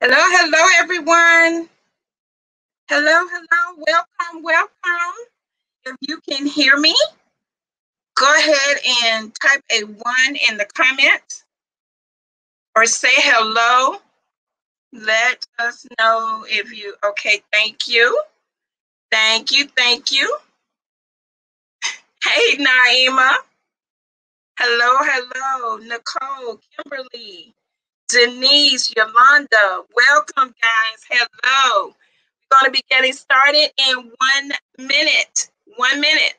Hello, hello, everyone. Hello, hello, welcome, welcome. If you can hear me, go ahead and type a one in the comments or say hello. Let us know if you, okay, thank you. Thank you, thank you. Hey, Naima. Hello, hello, Nicole, Kimberly, Denise, Yolanda. Welcome, guys. Hello. We're going to be getting started in one minute. One minute.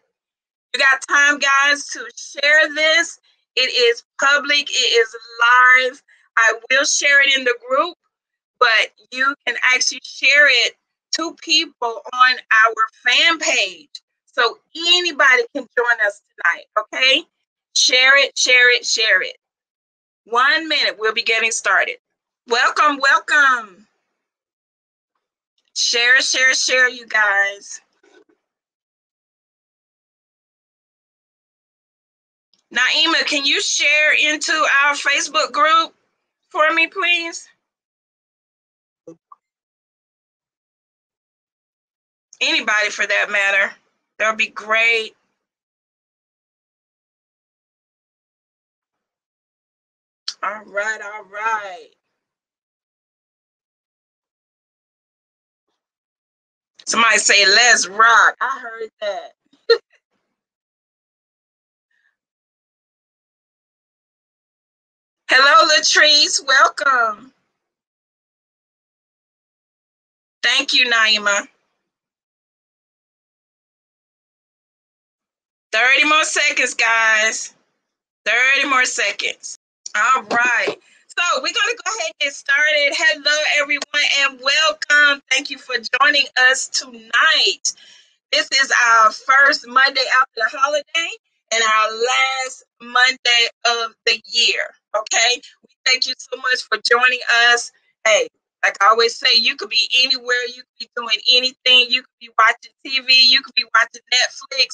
You got time, guys, to share this. It is public, it is live. I will share it in the group, but you can actually share it to people on our fan page. So anybody can join us tonight, okay? Share it, share it, share it. One minute, we'll be getting started. Welcome, welcome. Share, share, share, you guys. Naima, can you share into our Facebook group for me, please? Anybody for that matter. That'll be great. All right, all right. Somebody say, let's rock. I heard that. Hello, Latrice. Welcome. Thank you, Naima. 30 more seconds, guys. 30 more seconds. All right. So we're going to go ahead and get started. Hello, everyone, and welcome. Thank you for joining us tonight. This is our first Monday after the holiday and our last Monday of the year. Okay. We thank you so much for joining us. Hey, like I always say, you could be anywhere, you could be doing anything, you could be watching TV, you could be watching Netflix,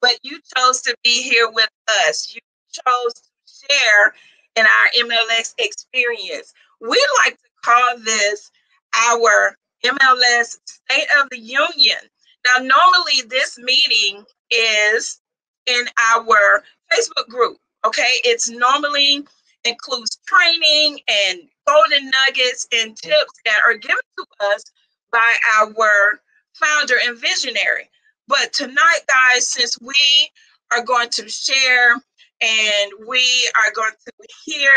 but you chose to be here with us. You chose to share in our MLS experience. We like to call this our MLS State of the Union. Now, normally this meeting is in our Facebook group. Okay, it's normally includes training and golden nuggets and tips that are given to us by our founder and visionary. But tonight, guys, since we are going to share and we are going to hear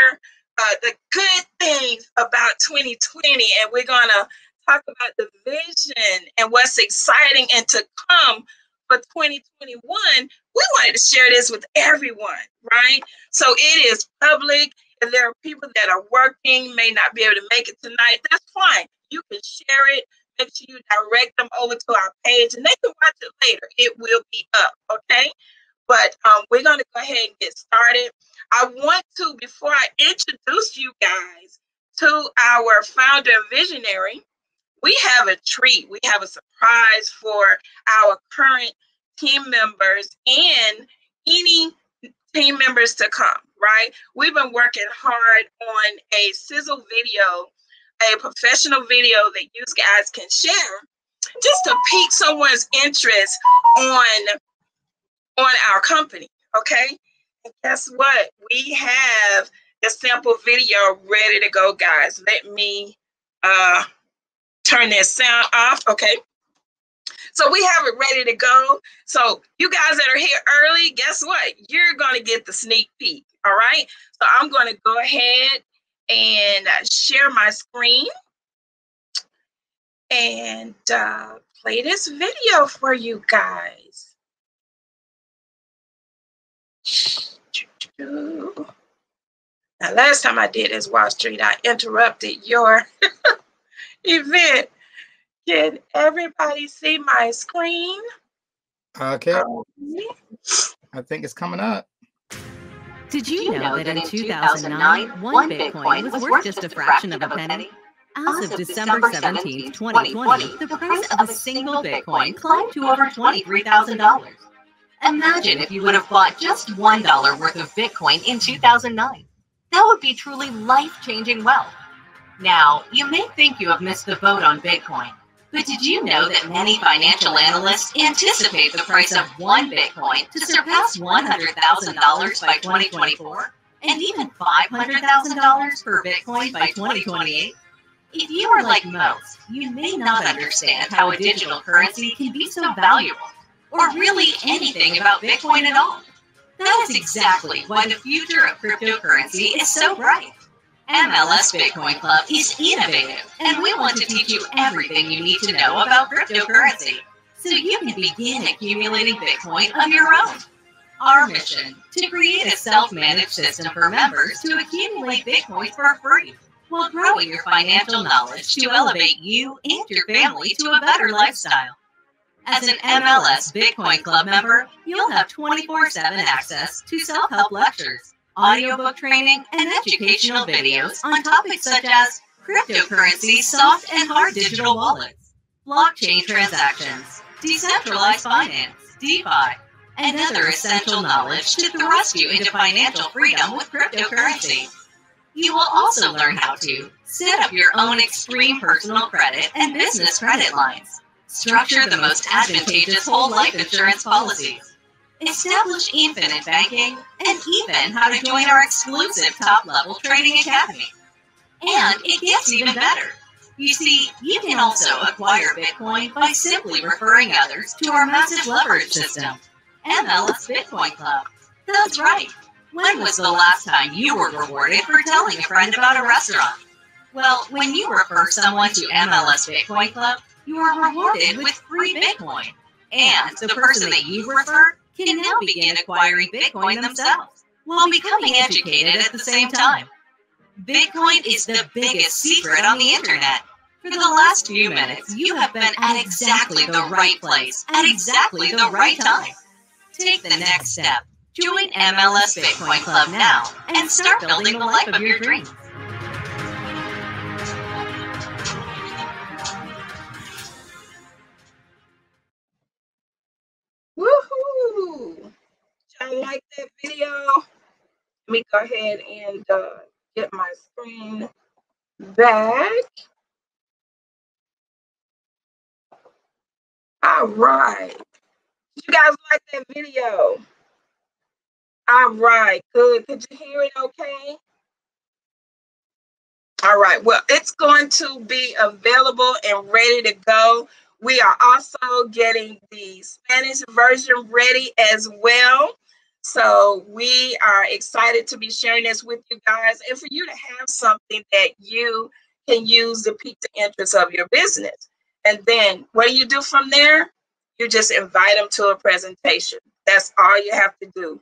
uh, the good things about 2020, and we're going to talk about the vision and what's exciting and to come for 2021, we wanted to share this with everyone, right? So it is public. and there are people that are working, may not be able to make it tonight, that's fine. You can share it. Make sure you direct them over to our page and they can watch it later. It will be up, okay? But um, we're going to go ahead and get started. I want to, before I introduce you guys to our founder and visionary, we have a treat. We have a surprise for our current team members and any team members to come, right? We've been working hard on a sizzle video, a professional video that you guys can share just to pique someone's interest on on our company, okay? And guess what? We have the sample video ready to go, guys. Let me uh turn that sound off. Okay. So we have it ready to go. So you guys that are here early, guess what? You're going to get the sneak peek. All right. So I'm going to go ahead and share my screen and uh, play this video for you guys. Now, last time I did this Wall Street, I interrupted your event. Can everybody see my screen? Okay. Oh, I think it's coming up. Did you, know, that in 2009, one Bitcoin was worth just a fraction of a penny? As of December 17, 2020, the price of a single Bitcoin climbed to over $23,000. Imagine if you would have bought just $1 worth of Bitcoin in 2009. That would be truly life changing wealth. Now, you may think you have missed the boat on Bitcoin, but did you know that many financial analysts anticipate the price of one Bitcoin to surpass $100,000 by 2024 and even $500,000 per Bitcoin by 2028? If you are like most, you may not understand how a digital currency can be so valuable, or really anything about Bitcoin at all. That is exactly why the future of cryptocurrency is so bright. MLS Bitcoin Club is innovative, and we want to teach you everything you need to know about cryptocurrency so you can begin accumulating Bitcoin of your own. Our mission to create a self-managed system for members to accumulate Bitcoin for free while growing your financial knowledge to elevate you and your family to a better lifestyle. As an MLS Bitcoin Club member, you'll have 24 7 access to self help lectures, audiobook training, and educational videos on topics such as cryptocurrency, soft and hard digital wallets, blockchain transactions, decentralized finance, DeFi, and other essential knowledge to thrust you into financial freedom with cryptocurrency. You will also learn how to set up your own extreme personal credit and business credit lines structure the most advantageous whole life insurance policies, establish infinite banking, and even how to join our exclusive top level trading academy. And it gets even better. You see, you can also acquire Bitcoin by simply referring others to our massive leverage system, MLS Bitcoin Club. That's right. When was the last time you were rewarded for telling a friend about a restaurant? Well, when you refer someone to MLS Bitcoin Club, you are rewarded with free Bitcoin. And the person that you refer can now begin acquiring Bitcoin themselves while becoming educated at the same time. Bitcoin is the biggest secret on the internet. For the last few minutes, you have been at exactly the right place at exactly the right time. Take the next step. Join MLS Bitcoin Club now and start building the life of your dreams. Like that video? Let me go ahead and uh, get my screen back. All right. You guys like that video? All right, good. Could you hear it okay? All right, well, it's going to be available and ready to go. We are also getting the Spanish version ready as well. So we are excited to be sharing this with you guys and for you to have something that you can use to pique the interest of your business. And then what do you do from there? You just invite them to a presentation. That's all you have to do.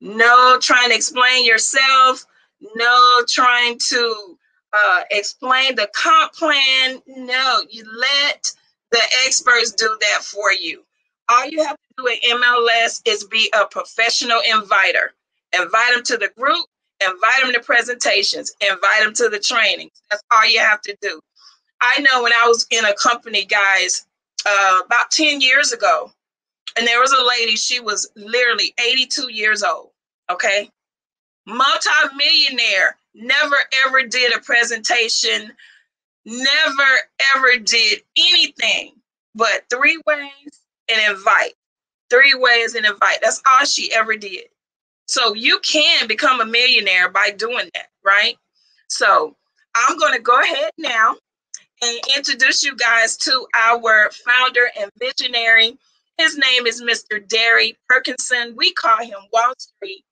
No trying to explain yourself. No trying to uh, explain the comp plan. No, you let the experts do that for you. All you have to do at MLS is be a professional inviter. Invite them to the group, invite them to presentations, invite them to the trainings. That's all you have to do. I know when I was in a company, guys, uh, about 10 years ago, and there was a lady, she was literally 82 years old, okay? Multi-millionaire, never ever did a presentation, never ever did anything but three ways and invite. Three ways and invite. That's all she ever did. So you can become a millionaire by doing that, right? So I'm going to go ahead now and introduce you guys to our founder and visionary. His name is Mr. Derry Perkinson. We call him Wall Street.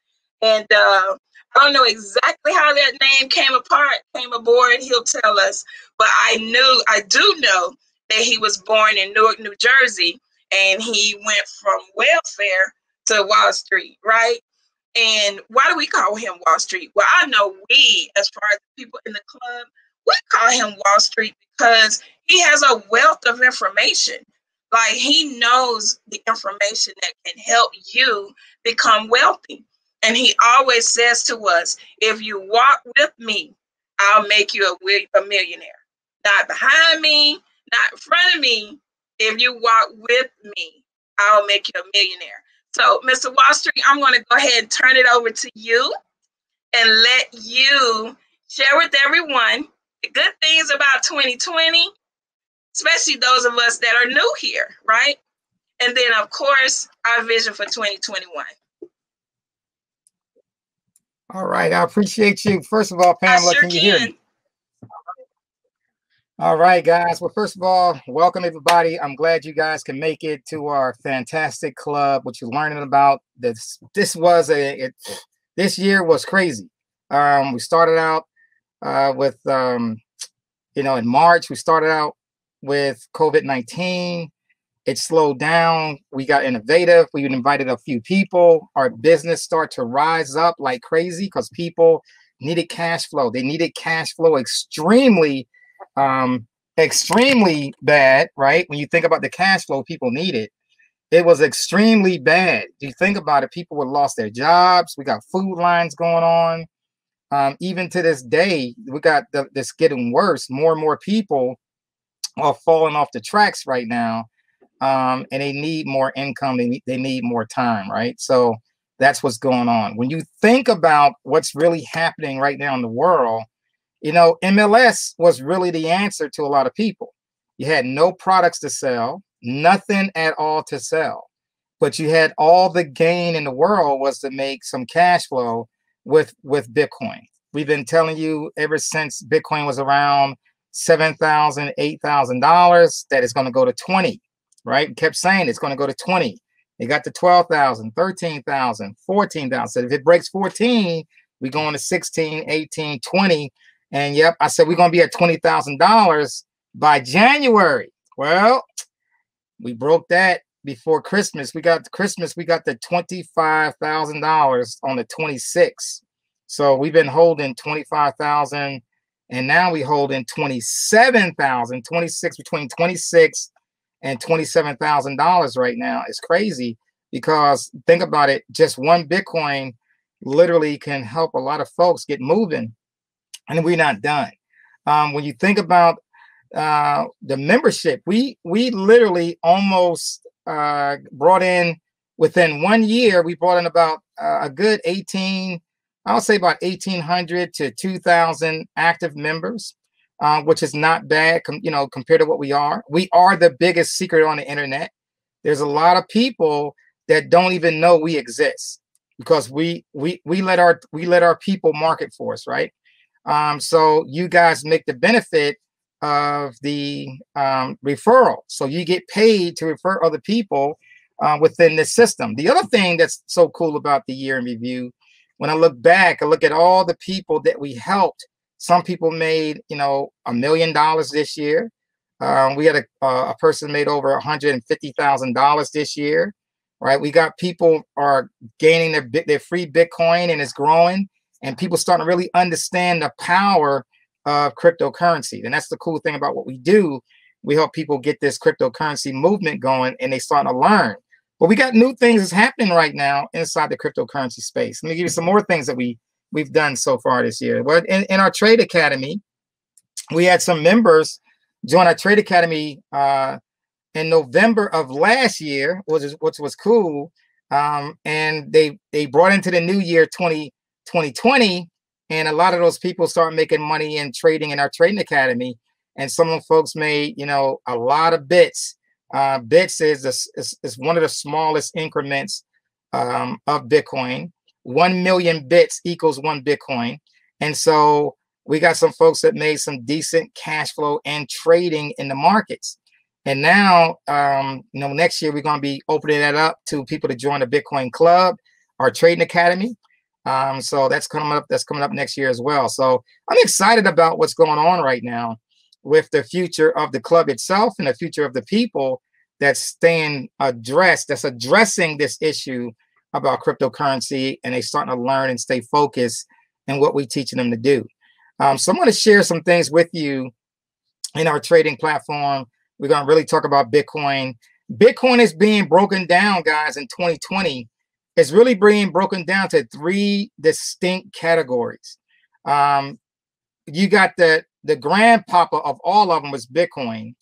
And uh, I don't know exactly how that name came apart, came aboard. He'll tell us. But I knew, I do know that he was born in Newark, New Jersey, and he went from welfare to Wall Street, right? And why do we call him Wall Street? Well, I know we, as far as people in the club, we call him Wall Street because he has a wealth of information. Like he knows the information that can help you become wealthy. And he always says to us, if you walk with me, I'll make you a, a millionaire. Not behind me, not in front of me. If you walk with me, I'll make you a millionaire. So, Mr. Wall Street, I'm going to go ahead and turn it over to you and let you share with everyone The good things about 2020, especially those of us that are new here, right? And then, of course, our vision for 2021. All right. I appreciate you. First of all, Pamela, sure can you hear me? All right, guys. Well, first of all, welcome everybody. I'm glad you guys can make it to our fantastic club, What you're learning about. This this was a it, this year was crazy. Um, we started out uh, with um, you know in March. We started out with COVID nineteen. It slowed down. We got innovative. We invited a few people. Our business started to rise up like crazy because people needed cash flow. They needed cash flow extremely, um, extremely bad, right? When you think about the cash flow people needed, it was extremely bad. You think about it, people would lost their jobs. We got food lines going on. Um, even to this day, we got the, this getting worse. More and more people are falling off the tracks right now um, and they need more income. They need, they need more time, right? So that's what's going on. When you think about what's really happening right now in the world, you know, MLS was really the answer to a lot of people. You had no products to sell, nothing at all to sell, but you had all the gain in the world was to make some cash flow with with Bitcoin. We've been telling you ever since Bitcoin was around seven thousand, eight thousand dollars that it's going to go to twenty right? kept saying it's going to go to 20. It got to 12,000, 13,000, 14,000. So if it breaks 14, we go on to 16, 18, 20. And yep, I said we're going to be at $20,000 by January. Well, we broke that before Christmas. We got Christmas, we got the $25,000 on the 26th. So we've been holding 25,000 and now we hold in 27,000, 26 between 26 and $27,000 right now is crazy because think about it, just one Bitcoin literally can help a lot of folks get moving and we're not done. Um, when you think about uh, the membership, we we literally almost uh, brought in within one year, we brought in about uh, a good 18, I'll say about 1800 to 2000 active members uh, which is not bad, you know, compared to what we are. We are the biggest secret on the internet. There's a lot of people that don't even know we exist because we we we let our we let our people market for us, right? Um, so you guys make the benefit of the um, referral, so you get paid to refer other people uh, within the system. The other thing that's so cool about the year in review, when I look back, I look at all the people that we helped some people made, you know, a million dollars this year. Um, we had a, a person made over $150,000 this year, right? We got people are gaining their, their free Bitcoin and it's growing and people starting to really understand the power of cryptocurrency. And that's the cool thing about what we do. We help people get this cryptocurrency movement going and they start to learn. But we got new things that's happening right now inside the cryptocurrency space. Let me give you some more things that we we've done so far this year. Well, in, in our trade academy, we had some members join our trade academy uh, in November of last year, which was which was cool. Um, and they they brought into the new year 20, 2020, and a lot of those people start making money in trading in our trading academy. And some of the folks made, you know, a lot of bits. Uh, bits is, is, is one of the smallest increments um, of Bitcoin. 1 million bits equals one Bitcoin. And so we got some folks that made some decent cash flow and trading in the markets. And now, um, you know, next year we're going to be opening that up to people to join the Bitcoin Club, our trading academy. Um, so that's coming up. That's coming up next year as well. So I'm excited about what's going on right now with the future of the club itself and the future of the people that's staying addressed, that's addressing this issue about cryptocurrency and they starting to learn and stay focused in what we're teaching them to do. Um, so I'm going to share some things with you in our trading platform. We're going to really talk about Bitcoin. Bitcoin is being broken down, guys, in 2020. It's really being broken down to three distinct categories. Um, you got the the grandpapa of all of them was Bitcoin,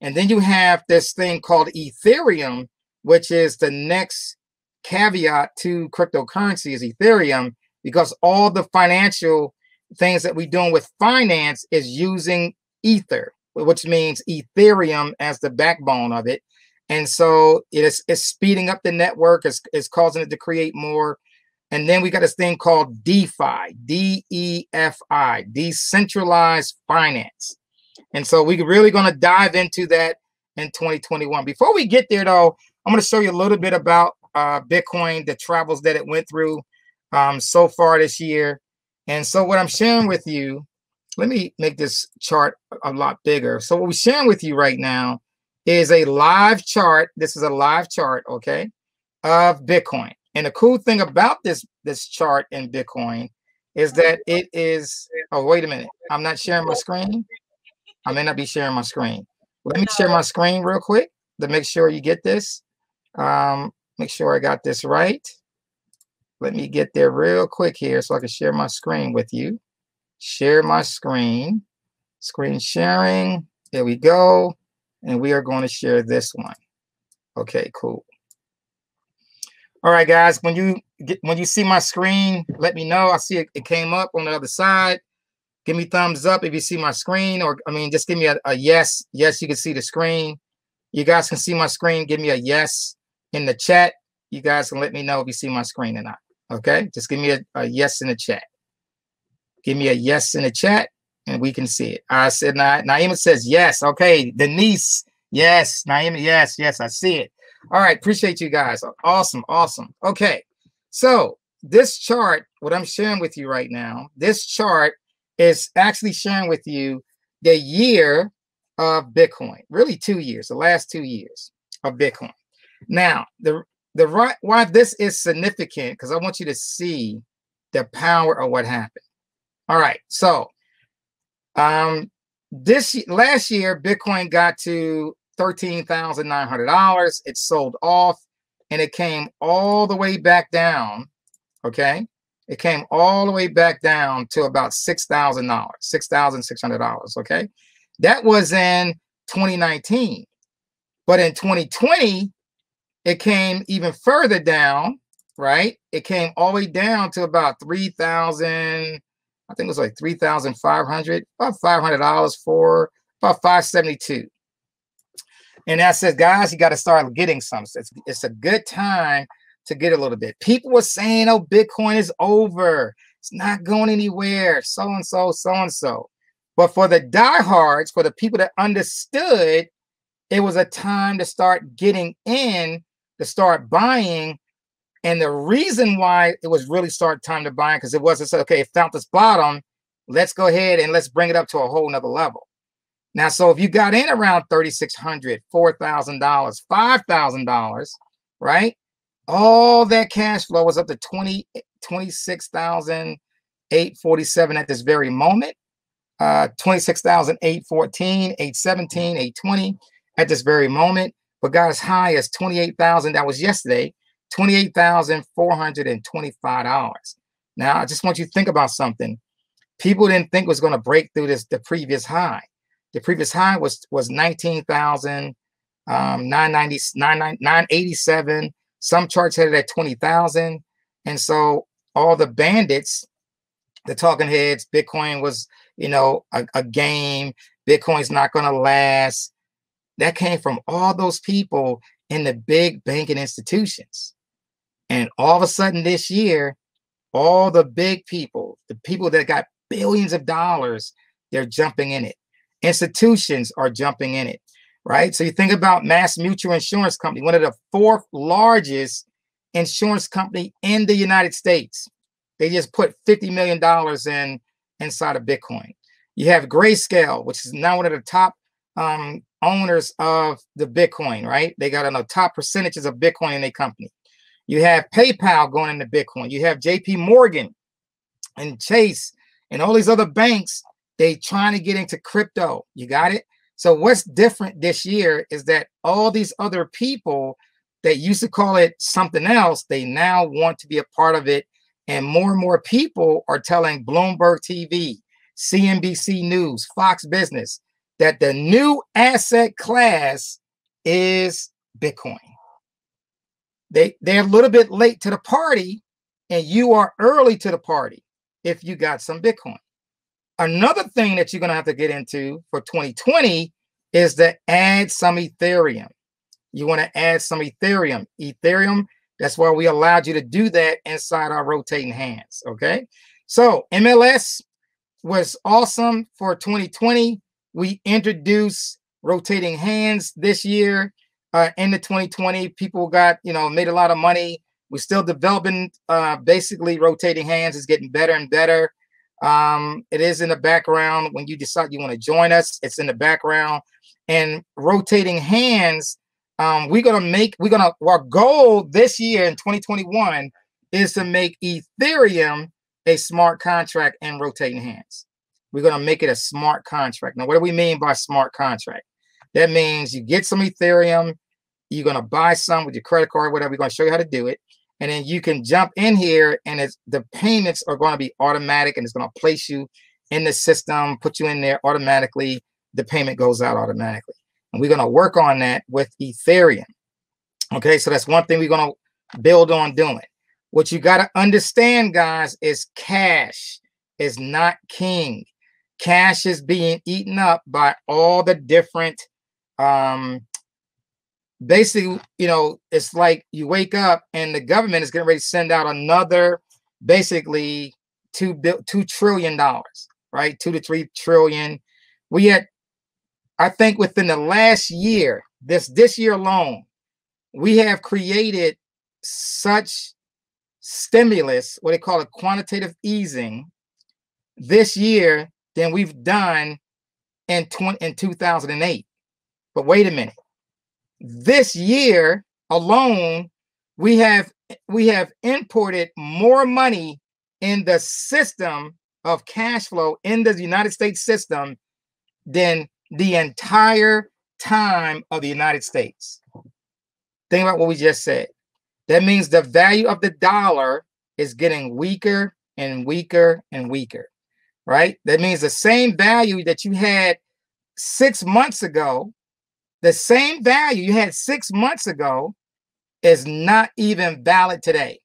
and then you have this thing called Ethereum, which is the next caveat to cryptocurrency is Ethereum because all the financial things that we're doing with finance is using Ether, which means Ethereum as the backbone of it. And so it is it's speeding up the network, it's, it's causing it to create more. And then we got this thing called DeFi, D E F I, decentralized finance. And so we're really going to dive into that in 2021. Before we get there, though, I'm going to show you a little bit about uh, Bitcoin, the travels that it went through um, so far this year. And so what I'm sharing with you, let me make this chart a lot bigger. So what we're sharing with you right now is a live chart. This is a live chart, okay, of Bitcoin. And the cool thing about this this chart in Bitcoin is that it is. Oh, wait a minute! I'm not sharing my screen. I may not be sharing my screen. Let me share my screen real quick to make sure you get this. Um, make sure I got this right. Let me get there real quick here so I can share my screen with you. Share my screen. Screen sharing. There we go. And we are going to share this one. Okay, cool. All right, guys. When you get when you see my screen, let me know. I see it, it came up on the other side. Give me thumbs up if you see my screen, or I mean, just give me a, a yes. Yes, you can see the screen. You guys can see my screen. Give me a yes in the chat. You guys can let me know if you see my screen or not. Okay, just give me a, a yes in the chat. Give me a yes in the chat, and we can see it. I said, Na- Naima says yes. Okay, Denise, yes. Naima, yes, yes, I see it. All right, appreciate you guys. Awesome, awesome. Okay, so this chart, what I'm sharing with you right now, this chart is actually sharing with you the year of Bitcoin, really two years, the last two years of Bitcoin. Now, the the right why this is significant because I want you to see the power of what happened. All right, so um this last year Bitcoin got to thirteen thousand nine hundred dollars. It sold off, and it came all the way back down. Okay, it came all the way back down to about $6,000, $6,600. Okay. That was in 2019. But in 2020, it came even further down, right? It came all the way down to about 3,000, I think it was like 3,500, about $500 for about 572. And that says, guys, you got to start getting some. It's, it's a good time to get a little bit. People were saying, oh, Bitcoin is over. It's not going anywhere. So and so, so and so. But for the diehards, for the people that understood, it was a time to start getting in, to start buying. And the reason why it was really start time to buy because it wasn't okay, it found this bottom. Let's go ahead and let's bring it up to a whole nother level. Now, so if you got in around $3,600, $4,000, $5,000, right? all that cash flow was up to 20 26,847 at this very moment. Uh 26,814, 817, 820 at this very moment, but got as high as 28,000 that was yesterday, $28,425. Now, I just want you to think about something. People didn't think was going to break through this the previous high. The previous high was was 19,000 um 990 987 some charts had it at 20,000. And so all the bandits, the talking heads, Bitcoin was, you know, a, a game. Bitcoin's not going to last. That came from all those people in the big banking institutions. And all of a sudden this year, all the big people, the people that got billions of dollars, they're jumping in it. Institutions are jumping in it right? So you think about Mass Mutual Insurance Company, one of the fourth largest insurance company in the United States. They just put $50 million in inside of Bitcoin. You have Grayscale, which is now one of the top um, owners of the Bitcoin, right? They got on the top percentages of Bitcoin in their company. You have PayPal going into Bitcoin. You have JP Morgan and Chase and all these other banks. They trying to get into crypto. You got it? So what's different this year is that all these other people that used to call it something else, they now want to be a part of it. And more and more people are telling Bloomberg TV, CNBC News, Fox Business that the new asset class is Bitcoin. They they're a little bit late to the party, and you are early to the party if you got some Bitcoin. another thing that you're going to have to get into for 2020 is to add some Ethereum. You want to add some Ethereum. Ethereum, that's why we allowed you to do that inside our rotating hands. Okay. So MLS was awesome for 2020. We introduced rotating hands this year uh, into 2020. People got, you know, made a lot of money. We're still developing uh, basically rotating hands is getting better and better. Um, it is in the background when you decide you want to join us, it's in the background. And rotating hands, um, we're gonna make we're gonna our goal this year in 2021 is to make Ethereum a smart contract and rotating hands. We're gonna make it a smart contract. Now, what do we mean by smart contract? That means you get some Ethereum, you're gonna buy some with your credit card, whatever. We're gonna show you how to do it. And then you can jump in here and it's the payments are going to be automatic and it's going to place you in the system put you in there automatically. The payment goes out automatically. And we're going to work on that with ethereum. Okay so that's one thing we're going to build on doing. What you got to understand guys is cash is not king. Cash is being eaten up by all the different um basically, you know, it's like you wake up and the government is getting ready to send out another, basically two two trillion dollars, right? Two to three trillion. We had, I think, within the last year, this this year alone, we have created such stimulus, what they call a quantitative easing, this year than we've done in 20 in 2008. But wait a minute this year alone, we have we have imported more money in the system of cash flow in the United States system than the entire time of the United States. Think about what we just said. That means the value of the dollar is getting weaker and weaker and weaker, right? That means the same value that you had six months ago the same value you had six months ago is not even valid today.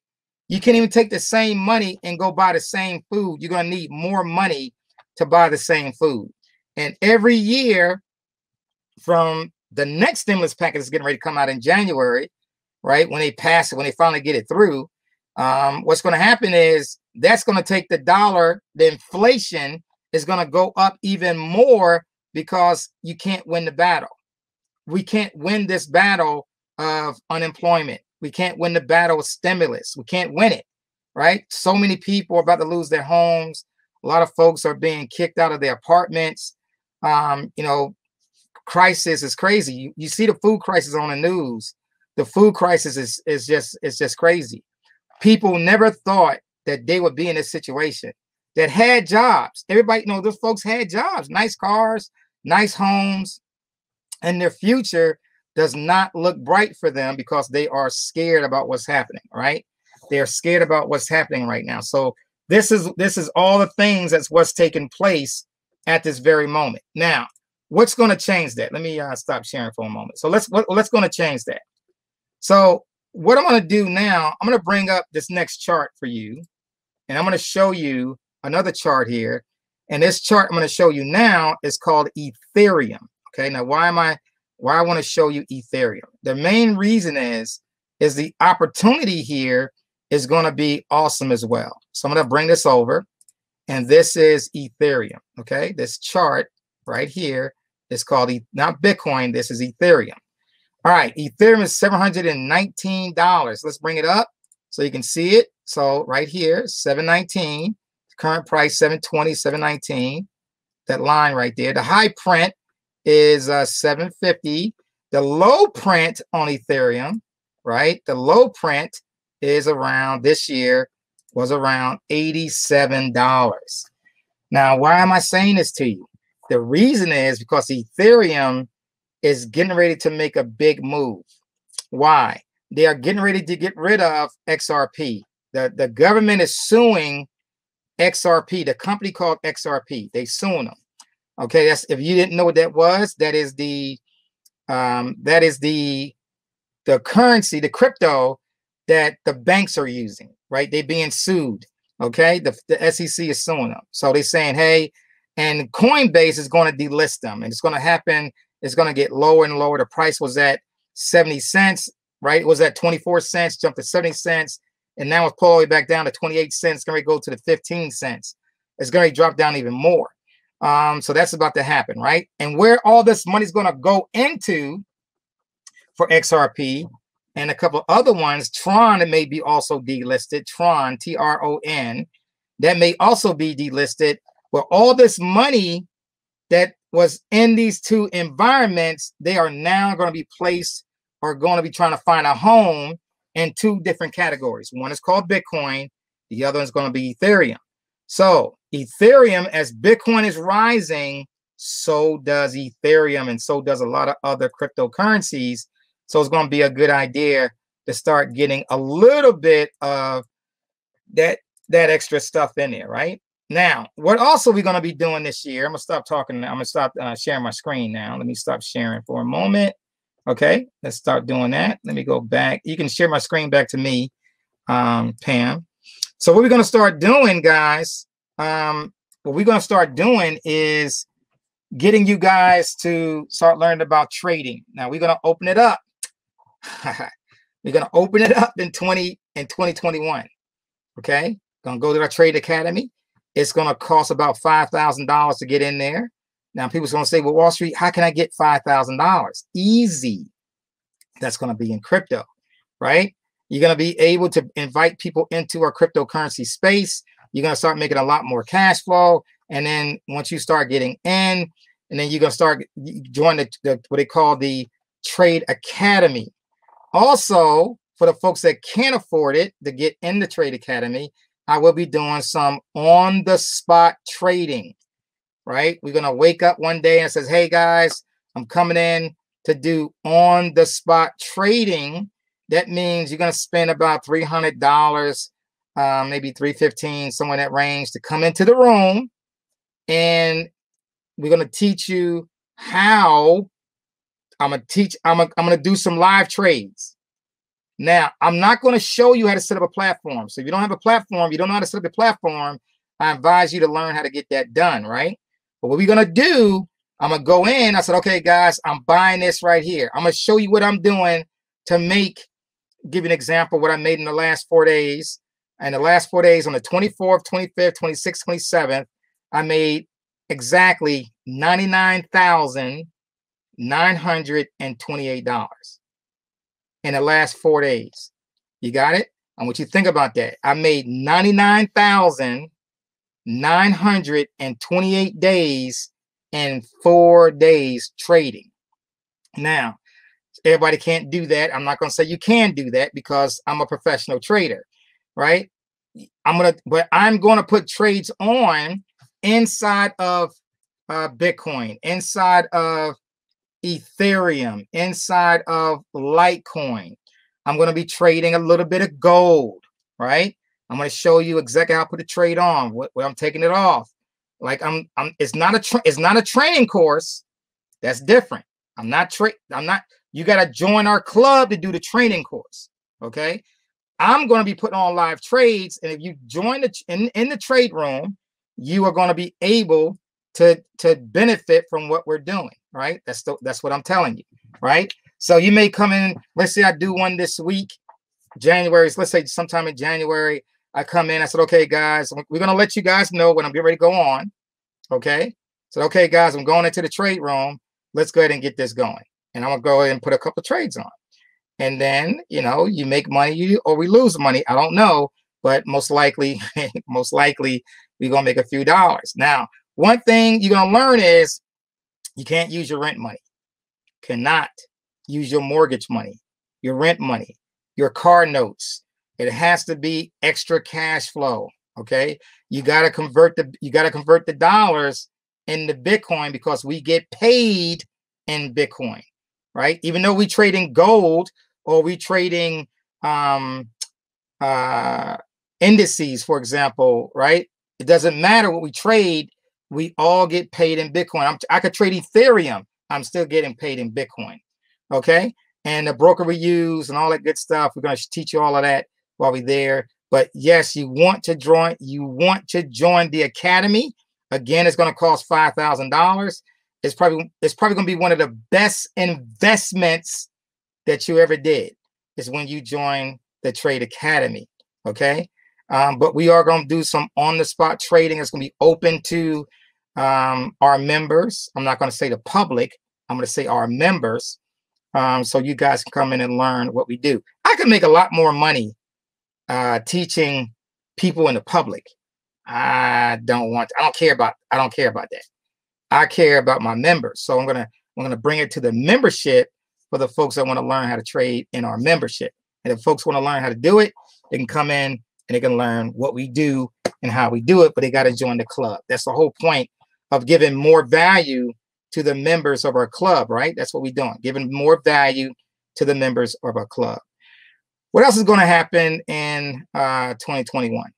You can't even take the same money and go buy the same food. You're going to need more money to buy the same food. And every year from the next stimulus package is getting ready to come out in January, right? When they pass it, when they finally get it through, um, what's going to happen is that's going to take the dollar, the inflation is going to go up even more because you can't win the battle we can't win this battle of unemployment. We can't win the battle of stimulus. We can't win it, right? So many people are about to lose their homes. A lot of folks are being kicked out of their apartments. Um, you know, crisis is crazy. You, you see the food crisis on the news. The food crisis is is just it's just crazy. People never thought that they would be in this situation that had jobs. Everybody, you know, those folks had jobs, nice cars, nice homes, and their future does not look bright for them because they are scared about what's happening right? They're scared about what's happening right now. So this is this is all the things that's what's taking place at this very moment. Now what's going to change that? Let me uh, stop sharing for a moment. So let's what, let's going to change that? So what i'm going to do now i'm going to bring up this next chart for you and i'm going to show you another chart here. And this chart i'm going to show you now is called ethereum Okay, now why am I why I want to show you Ethereum? The main reason is is the opportunity here is going to be awesome as well. So I'm going to bring this over and this is Ethereum. Okay, this chart right here is called not Bitcoin. This is Ethereum. All right, Ethereum is $719. Let's bring it up so you can see it. So right here, 719, current price 720, 719. That line right there. The high print is uh, 750. The low print on Ethereum, right? The low print is around this year was around $87. Now, why am I saying this to you? The reason is because Ethereum is getting ready to make a big move. Why? They are getting ready to get rid of XRP. The, the government is suing XRP, the company called XRP. They suing them. Okay, that's if you didn't know what that was, that is the um, that is the the currency, the crypto that the banks are using, right? They're being sued. Okay, the, the SEC is suing them. So they're saying, hey, and Coinbase is going to delist them, and it's going to happen. It's going to get lower and lower. The price was at 70 cents, right? It was at 24 cents, jumped to 70 cents, and now it's pulled all the way back down to 28 cents. It's going to go to the 15 cents. It's going to drop down even more. Um, so that's about to happen, right? And where all this money is going to go into for XRP and a couple other ones, Tron it may be also delisted. Tron, T R O N, that may also be delisted. Where all this money that was in these two environments, they are now going to be placed or going to be trying to find a home in two different categories. One is called Bitcoin, the other one is going to be Ethereum. So, Ethereum, as Bitcoin is rising, so does Ethereum, and so does a lot of other cryptocurrencies. So, it's going to be a good idea to start getting a little bit of that that extra stuff in there, right? Now, what also we're going to be doing this year, I'm going to stop talking. I'm going to stop uh, sharing my screen now. Let me stop sharing for a moment. Okay, let's start doing that. Let me go back. You can share my screen back to me, um, Pam. So what we're going to start doing, guys, um, what we're going to start doing is getting you guys to start learning about trading. Now we're going to open it up. we're going to open it up in 20 in 2021. Okay, going to go to our trade academy. It's going to cost about $5,000 to get in there. Now, people's going to say, well, Wall Street, how can I get $5,000? Easy. That's going to be in crypto, right? You're going to be able to invite people into our cryptocurrency space. You're going to start making a lot more cash flow. And then once you start getting in, and then you're going to start join the, the what they call the Trade Academy. Also, for the folks that can't afford it to get in the Trade Academy, I will be doing some on the spot trading, right? We're going to wake up one day and says, hey guys, I'm coming in to do on the spot trading. That means you're going to spend about $300, um, maybe 315 somewhere in that range to come into the room. And we're going to teach you how I'm going to teach, I'm going I'm to do some live trades. Now, I'm not going to show you how to set up a platform. So if you don't have a platform, you don't know how to set up a platform, I advise you to learn how to get that done, right? But what we're going to do, I'm going to go in. I said, okay, guys, I'm buying this right here. I'm going to show you what I'm doing to make, give you an example, what I made in the last four days. And the last four days on the 24th, 25th, 26th, 27th, I made exactly $99,928 in the last four days. You got it? I want you to think about that. I made 99,928 days in four days trading. Now, everybody can't do that. I'm not going to say you can do that because I'm a professional trader, right? I'm to, but I'm to put trades on inside of uh, Bitcoin, inside of Ethereum, inside of Litecoin. I'm to be trading a little bit of gold, right? I'm to show you exactly how to put a trade on, what, where I'm taking it off. Like I'm, I'm. It's not a, it's not a training course. That's different. I'm not tra- I'm not. You got to join our club to do the training course. Okay. I'm going to be putting on live trades, and if you join the in, in the trade room, you are going to be able to to benefit from what we're doing right? That's the, that's what i'm telling you right? So you may come in let's say i do one this week january let's say sometime in january i come in i said okay guys we're going to let you guys know when i'm getting ready to go on okay? So okay guys i'm going into the trade room. Let's go ahead and get this going and i'm going to go ahead and put a couple trades on and then you know you make money or we lose money i don't know but most likely most likely we're to make a few dollars now one thing you're to learn is you can't use your rent money. Cannot use your mortgage money, your rent money, your car notes. It has to be extra cash flow. Okay. You got to convert the you got to convert the dollars into Bitcoin because we get paid in Bitcoin, right? Even though we trade in gold or we trading um uh indices, for example, right? It doesn't matter what we trade we all get paid in Bitcoin. I'm, I could trade Ethereum. I'm still getting paid in Bitcoin. Okay. And the broker we use and all that good stuff. We're going to teach you all of that while we're there. But yes, you want to join, you want to join the academy. Again, it's going to cost five thousand dollars. It's probably it's probably going to be one of the best investments that you ever did. Is when you join the Trade Academy. Okay, um, but we are going to do some on the spot trading. It's going to be open to um, our members. I'm not going to say the public. I'm going to say our members. Um, so you guys can come in and learn what we do. I can make a lot more money uh, teaching people in the public. I don't want. To, I don't care about. I don't care about that. I care about my members. So I'm gonna I'm gonna bring it to the membership for the folks that want to learn how to trade in our membership. And if folks want to learn how to do it, they can come in and they can learn what we do and how we do it. But they got to join the club. That's the whole point of giving more value to the members of our club, right? That's what we're doing, giving more value to the members of our club. What else is going to happen in uh, 2021?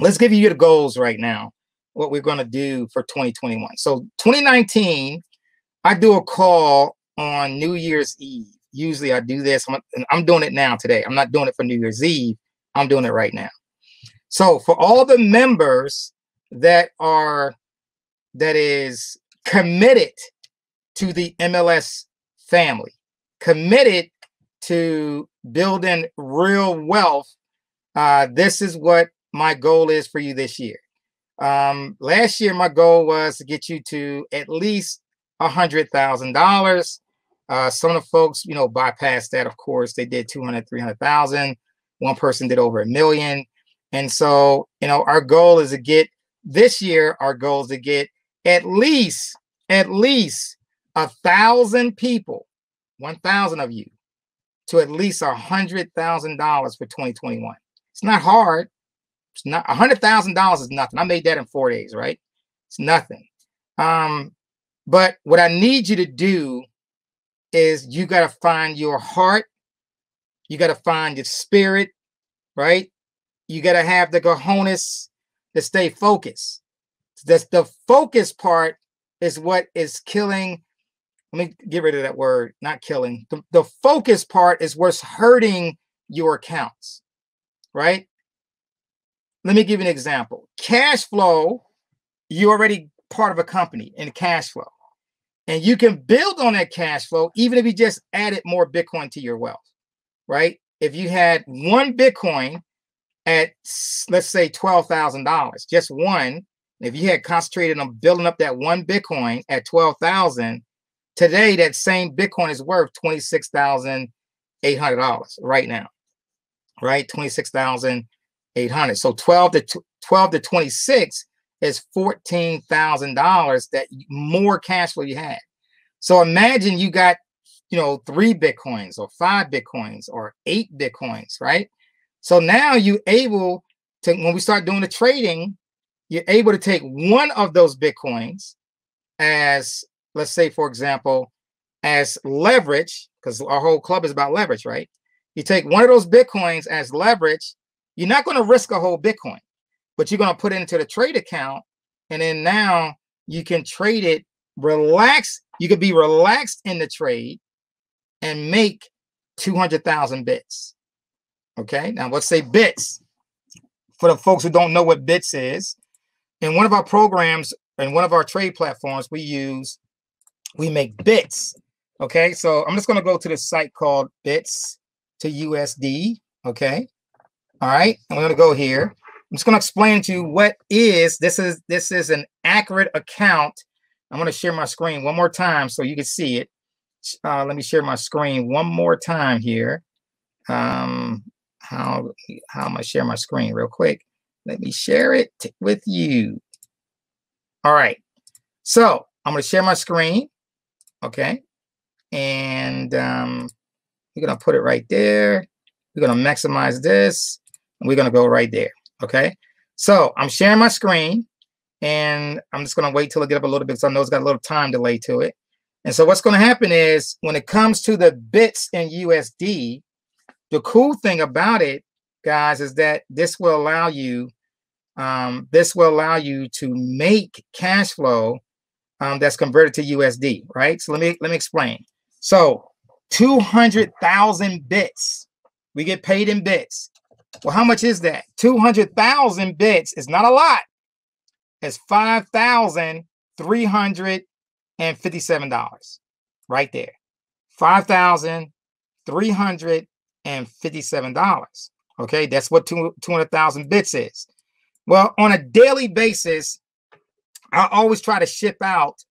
Let's give you the goals right now, what we're going to do for 2021. So 2019, I do a call on New Year's Eve. Usually I do this. I'm, I'm doing it now today. I'm not doing it for New Year's Eve. I'm doing it right now. So for all the members that are that is committed to the MLS family, committed to building real wealth. Uh, this is what my goal is for you this year. Um, last year, my goal was to get you to at least a hundred thousand dollars. Uh, some of the folks, you know, bypassed that. Of course, they did 200, 300,000. One person did over a million. And so, you know, our goal is to get this year, our goal is to get at least, at least a thousand people, 1,000 of you, to at least a hundred thousand dollars for 2021. It's not hard. It's not a hundred thousand dollars is nothing. I made that in four days, right? It's nothing. Um, but what I need you to do is you got to find your heart, you got to find your spirit, right? You got to have the cojones to stay focused. That's the focus part is what is killing. Let me get rid of that word, not killing. The, the focus part is what's hurting your accounts, right? Let me give you an example. Cash flow, you're already part of a company in cash flow. And you can build on that cash flow even if you just added more Bitcoin to your wealth, right? If you had one Bitcoin at, let's say, $12,000, just one, if you had concentrated on building up that one Bitcoin at 12,000, today that same Bitcoin is worth $26,800 right now, right? 26,800. So 12 to 12 to 26 is $14,000 that more cash flow you had. So imagine you got, you know, three Bitcoins or five Bitcoins or eight Bitcoins, right? So now you're able to, when we start doing the trading, you're able to take one of those Bitcoins as, let's say, for example, as leverage, because our whole club is about leverage, right? You take one of those Bitcoins as leverage, you're not going to risk a whole Bitcoin, but you're going to put it into the trade account. And then now you can trade it, relax. You could be relaxed in the trade and make 200,000 bits. Okay. Now let's say bits. For the folks who don't know what bits is, in one of our programs and one of our trade platforms, we use, we make bits. Okay, so I'm just going to go to the site called bits to USD. Okay, all right, I'm going to go here. I'm just going to explain to you what is this is this is an accurate account. I'm going to share my screen one more time so you can see it. Uh, let me share my screen one more time here. Um, how how am I share my screen real quick? Let me share it with you. All right. So I'm going to share my screen. Okay. And um, we're going to put it right there. We're going to maximize this. We're going to go right there. Okay. So I'm sharing my screen. And I'm just going to wait till I get up a little bit so I know it's got a little time delay to it. And so what's going to happen is when it comes to the bits in USD, the cool thing about it, guys, is that this will allow you um, this will allow you to make cash flow um, that's converted to USD, right? So let me let me explain. So 200,000 bits. We get paid in bits. Well, how much is that? 200,000 bits is not a lot. It's five thousand three hundred and fifty-seven dollars, right there. Five thousand three hundred and fifty-seven dollars. Okay, that's what two hundred thousand bits is. Well, on a daily basis, I always try to ship out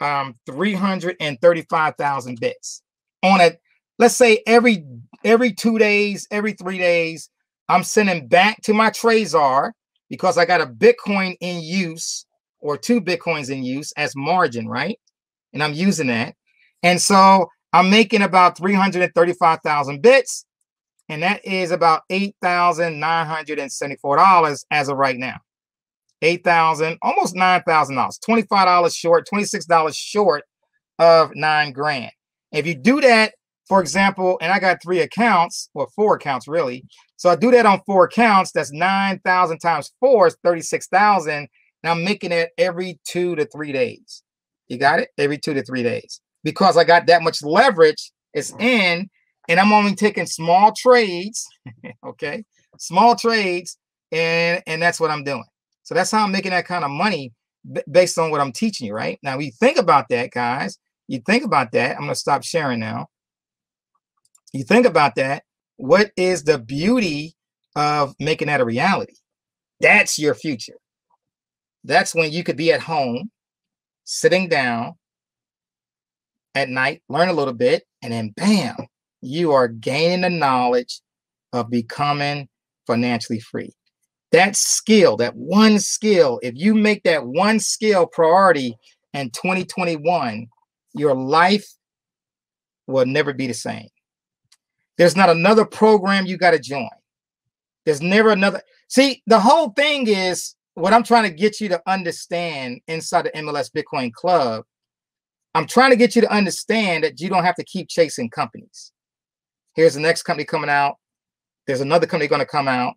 um, 335,000 bits on a let's say every every two days, every three days, I'm sending back to my Trezor because I got a Bitcoin in use or two Bitcoins in use as margin, right? And I'm using that. And so I'm making about 335,000 bits, and that is about $8,974 as of right now. 8000 almost $9,000, $25 short, $26 short of nine grand. If you do that, for example, and I got three accounts, well, four accounts really. So I do that on four accounts. That's 9,000 times four is 36,000. And I'm making it every two to three days. You got it? Every two to three days. Because I got that much leverage, it's mm. in, and I'm only taking small trades. okay. Small trades. And, and that's what I'm doing. So that's how I'm making that kind of money based on what I'm teaching you, right? Now, you think about that, guys. You think about that. I'm going to stop sharing now. You think about that. What is the beauty of making that a reality? That's your future. That's when you could be at home, sitting down at night, learn a little bit, and then bam, you are gaining the knowledge of becoming financially free that skill, that one skill, if you make that one skill priority in 2021, your life will never be the same. There's not another program you got to join. There's never another. See, the whole thing is what I'm trying to get you to understand inside the MLS Bitcoin Club. I'm trying to get you to understand that you don't have to keep chasing companies. Here's the next company coming out. There's another company going to come out.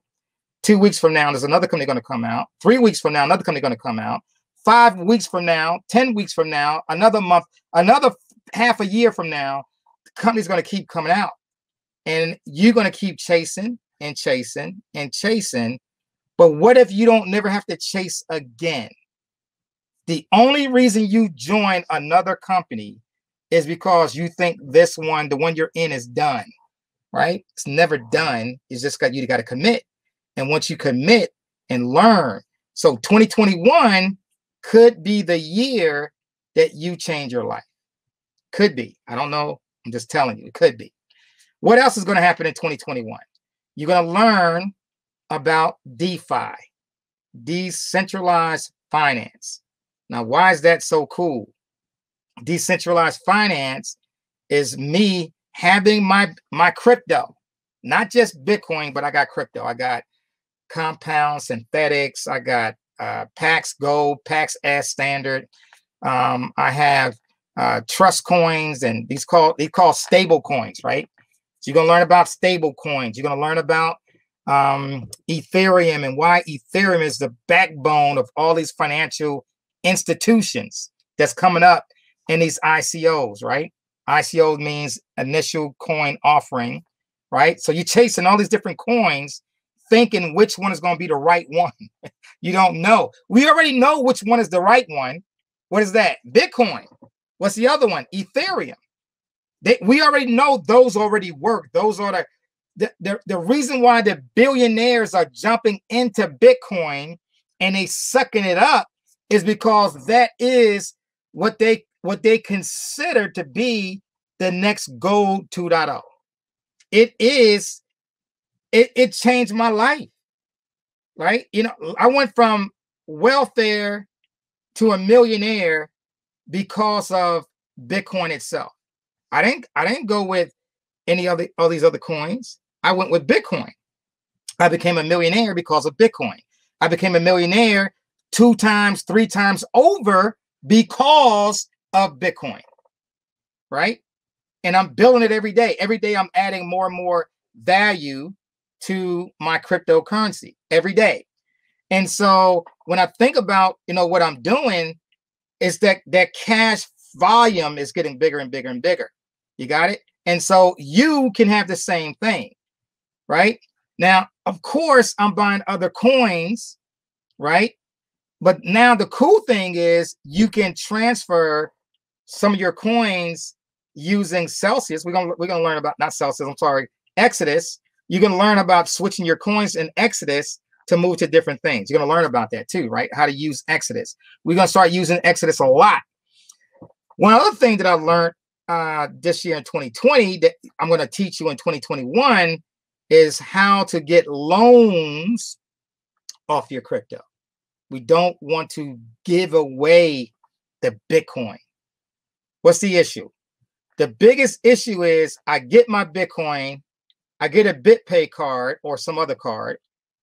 Two weeks from now, there's another company going to come out. Three weeks from now, another company going to come out. Five weeks from now, 10 weeks from now, another month, another half a year from now, the company's going to keep coming out. And you're going to keep chasing and chasing and chasing. But what if you don't never have to chase again? The only reason you join another company is because you think this one, the one you're in, is done, right? It's never done. It's just got you got to commit. And once you commit and learn, so 2021 could be the year that you change your life. Could be. I don't know. I'm just telling you, it could be. What else is going to happen in 2021? You're going to learn about DeFi, decentralized finance. Now, why is that so cool? Decentralized finance is me having my my crypto, not just Bitcoin, but I got crypto. I got compound, Synthetix. I got uh, Pax Gold, Paxos Standard. Um, I have uh, trust coins, and these call they call stable coins, right? So you're gonna learn about stable coins. You're gonna learn about um, Ethereum and why Ethereum is the backbone of all these financial institutions that's coming up in these ICOs, right? ICO means initial coin offering, right? So you're chasing all these different coins thinking which one is going to be the right one. you don't know. We already know which one is the right one. What is that? Bitcoin. What's the other one? Ethereum. They, we already know those already work. Those are the, the, the, the reason why the billionaires are jumping into Bitcoin and they sucking it up is because that is what they what they consider to be the next gold 2.0. It is it, it changed my life. Right? You know, I went from welfare to a millionaire because of Bitcoin itself. I didn't I didn't go with any other all these other coins. I went with Bitcoin. I became a millionaire because of Bitcoin. I became a millionaire two times, three times over because of Bitcoin. Right? And I'm building it every day. Every day I'm adding more and more value to my cryptocurrency every day. And so when I think about, you know, what I'm doing is that that cash volume is getting bigger and bigger and bigger. You got it? And so you can have the same thing, right? Now, of course, I'm buying other coins, right? but now the cool thing is you can transfer some of your coins using Celsius. We're gonna we're gonna learn about not Celsius. I'm sorry, Exodus. You're gonna learn about switching your coins in Exodus to move to different things. You're gonna learn about that too, right? How to use Exodus. We're gonna start using Exodus a lot. One other thing that I learned uh, this year in 2020 that I'm gonna teach you in 2021 is how to get loans off your crypto. We don't want to give away the Bitcoin. What's the issue? The biggest issue is I get my Bitcoin, I get a BitPay card or some other card,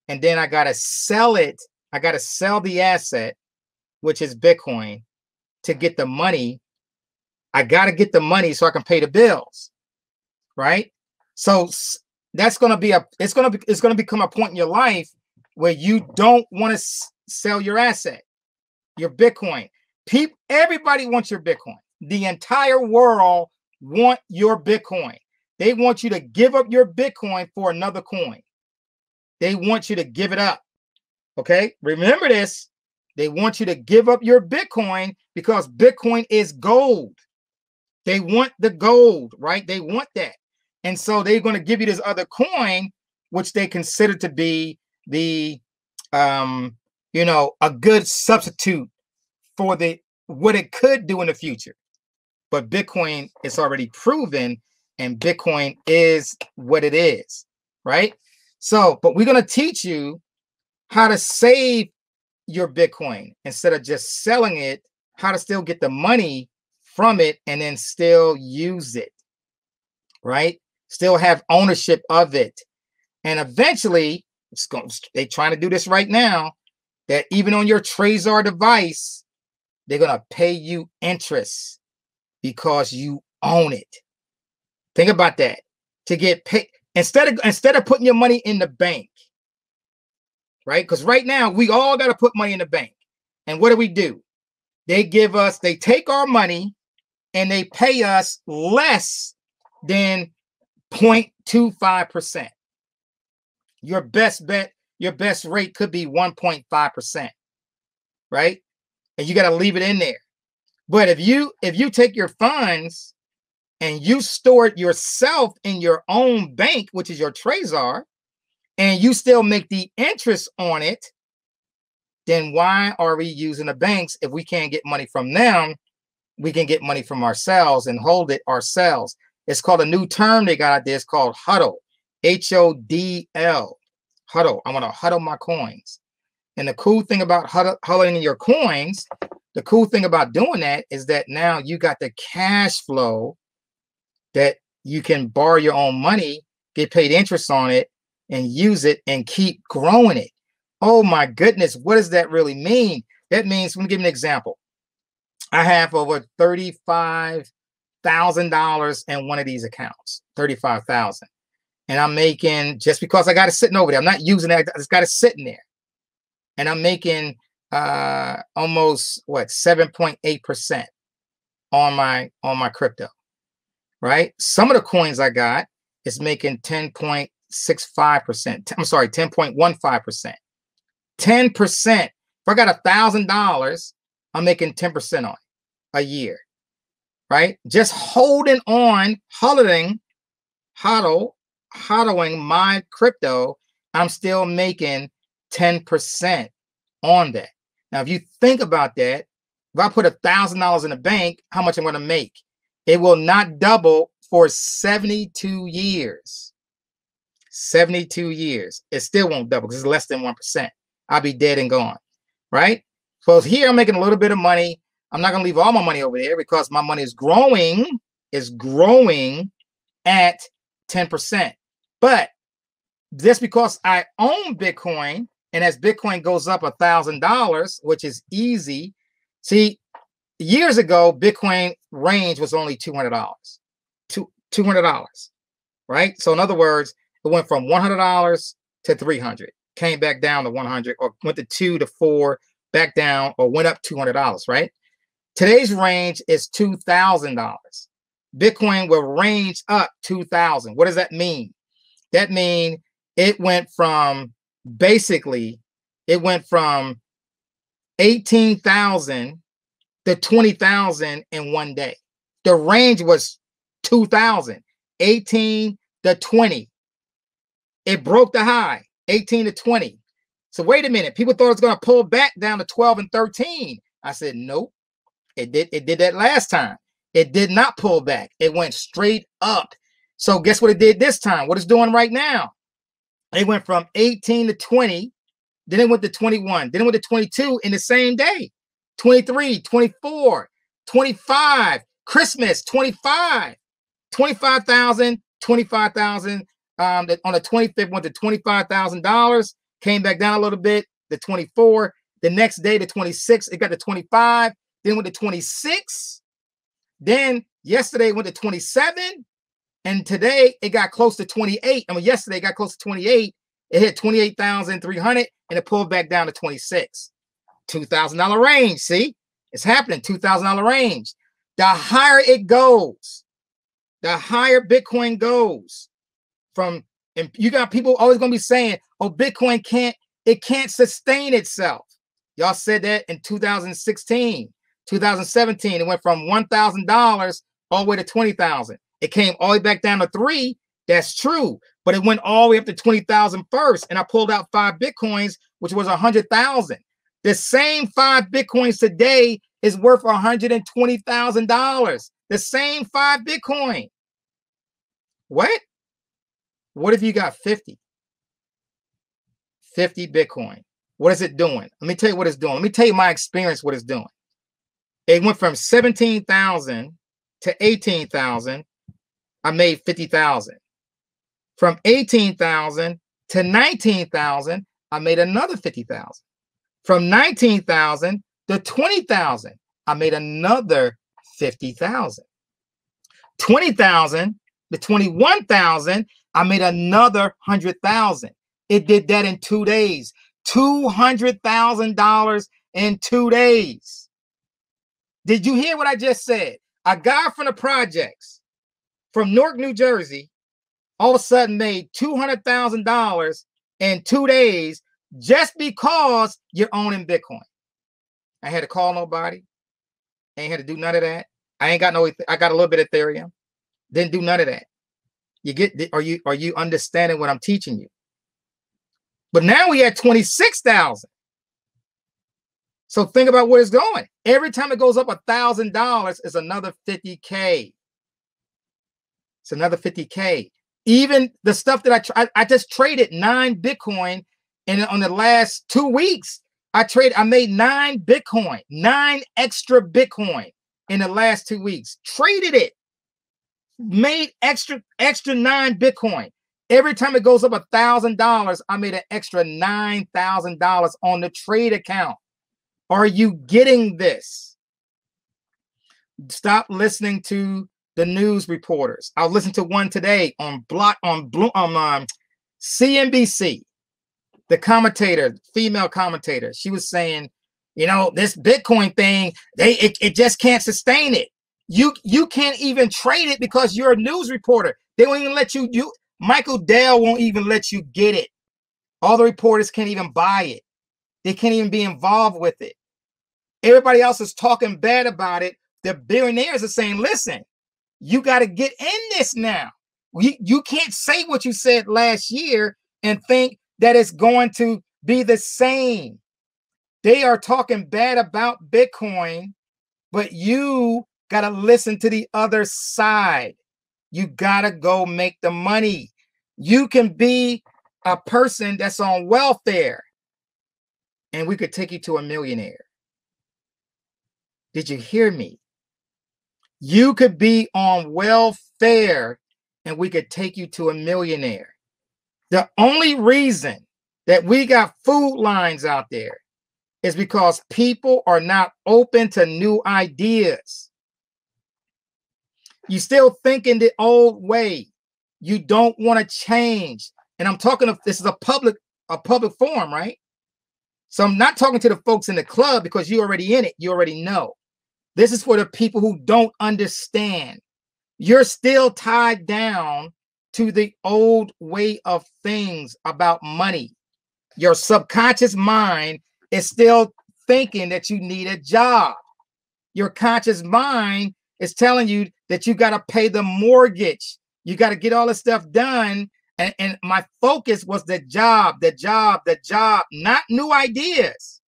and then I got to sell it. I got to sell the asset, which is Bitcoin, to get the money. I got to get the money so I can pay the bills. Right? So that's going to be a it's going to be it's going to become a point in your life where you don't want to sell your asset, your Bitcoin. People everybody wants your Bitcoin. The entire world want your Bitcoin. They want you to give up your Bitcoin for another coin. They want you to give it up. Okay? Remember this. They want you to give up your Bitcoin because Bitcoin is gold. They want the gold, right? They want that. And so they're going to give you this other coin, which they consider to be the, um, you know, a good substitute for the what it could do in the future but Bitcoin is already proven and Bitcoin is what it is, right? So, but we're going to teach you how to save your Bitcoin instead of just selling it, how to still get the money from it and then still use it, right? Still have ownership of it. And eventually, it's going, they're trying to do this right now, that even on your Trezor device, they're going to pay you interest because you own it. Think about that. To get paid instead of instead of putting your money in the bank, right? Because right now we all got to put money in the bank. And what do we do? They give us, they take our money and they pay us less than 0.25%. Your best bet, your best rate could be 1.5%, right? And you got to leave it in there. But if you if you take your funds and you store it yourself in your own bank, which is your Trezor, and you still make the interest on it, then why are we using the banks if we can't get money from them? We can get money from ourselves and hold it ourselves. It's called a new term they got out there. It's called hodl, H O D L, hodl. I want to hodl my coins. And the cool thing about hodling your coins the cool thing about doing that is that now you got the cash flow that you can borrow your own money, get paid interest on it, and use it and keep growing it. Oh my goodness, what does that really mean? That means, let me give you an example. I have over $35,000 in one of these accounts, 35,000. And I'm making, just because I got it sitting over there, I'm not using it, I just got it sitting there. And I'm making uh almost what 7.8% on my on my crypto right some of the coins i got is making 10.65% i'm sorry 10.15% 10% if i got a thousand dollars i'm making 10% on a year right just holding on holding hodl hodling my crypto i'm still making 10% on that now, if you think about that, if I put a thousand dollars in the bank, how much I'm going to make? It will not double for 72 years. 72 years. It still won't double because it's less than 1%. I'll be dead and gone. Right? So here I'm making a little bit of money. I'm not going to leave all my money over there because my money is growing, is growing at 10%. But just because I own Bitcoin and as Bitcoin goes up a thousand dollars, which is easy. See, years ago, Bitcoin range was only two hundred dollars, two two hundred dollars, right? So in other words, it went from one hundred dollars to three hundred, came back down to one hundred, or went to two to four, back down, or went up two hundred dollars, right? Today's range is two thousand dollars. Bitcoin will range up two thousand. What does that mean? That means it went from basically it went from 18,000 to 20,000 in one day. The range was 2,000, 18 to 20. It broke the high, 18 to 20. So wait a minute. People thought it was going to pull back down to 12 and 13. I said, nope. It did, it did that last time. It did not pull back. It went straight up. So guess what it did this time? What it's doing right now? It went from 18 to 20, then it went to 21, then it went to 22 in the same day. 23, 24, 25, Christmas, 25, 25,000, 25,000. Um, on the 25th went to $25,000, came back down a little bit, the 24. The next day, the 26, it got to 25, then went to 26. Then yesterday went to 27. And today it got close to 28. I mean, yesterday got close to 28. It hit 28,300 and it pulled back down to 26. $2,000 range. See, it's happening. $2,000 range. The higher it goes, the higher Bitcoin goes from, and you got people always going to be saying, oh, Bitcoin can't, it can't sustain itself. Y'all said that in 2016, 2017. It went from $1,000 all the way to 20,000. It came all the way back down to three. That's true. But it went all the way up to 20,000 first. And I pulled out five Bitcoins, which was a 100,000. The same five Bitcoins today is worth $120,000. The same five Bitcoin. What? What if you got 50? 50 Bitcoin. What is it doing? Let me tell you what it's doing. Let me tell you my experience, what it's doing. It went from 17,000 to 18,000. I made 50,000. From 18,000 to 19,000, I made another 50,000. From 19,000 to 20,000, I made another 50,000. 20,000 to 21,000, I made another 100,000. It did that in two days. $200,000 in two days. Did you hear what I just said? A guy from the projects from Newark, New Jersey, all of a sudden made $200,000 in two days just because you're owning Bitcoin. I had to call nobody. I ain't had to do none of that. I ain't got no. I got a little bit of Ethereum. Didn't do none of that. You get? Are you are you understanding what I'm teaching you? But now we six thousand. So think about where it's going. Every time it goes up a thousand dollars, is another fifty k. It's another fifty k. Even the stuff that I, I I just traded nine Bitcoin and on the last two weeks, I trade, I made nine Bitcoin, nine extra Bitcoin in the last two weeks. Traded it, made extra, extra nine Bitcoin. Every time it goes up a thousand dollars, I made an extra nine thousand dollars on the trade account. Are you getting this? Stop listening to the news reporters. I'll listen to one today on block on blue on um, CNBC the commentator, female commentator, she was saying, you know, this Bitcoin thing, they it, it just can't sustain it. You you can't even trade it because you're a news reporter. They won't even let you you Michael Dell won't even let you get it. All the reporters can't even buy it. They can't even be involved with it. Everybody else is talking bad about it. The billionaires are saying, listen, you got to get in this now. You, you can't say what you said last year and think that it's going to be the same. They are talking bad about Bitcoin, but you got to listen to the other side. You got to go make the money. You can be a person that's on welfare and we could take you to a millionaire. Did you hear me? You could be on welfare and we could take you to a millionaire. The only reason that we got food lines out there is because people are not open to new ideas. You still thinking the old way. You don't want to change. And I'm talking of this is a public a public forum, right? So I'm not talking to the folks in the club because you're already in it. You already know. This is for the people who don't understand. You're still tied down to the old way of things about money. Your subconscious mind is still thinking that you need a job. Your conscious mind is telling you that you got to pay the mortgage. You got to get all this stuff done. And, and my focus was the job, the job, the job, not new ideas.